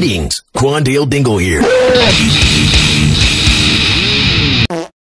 Greetings, Quandale Dingle here.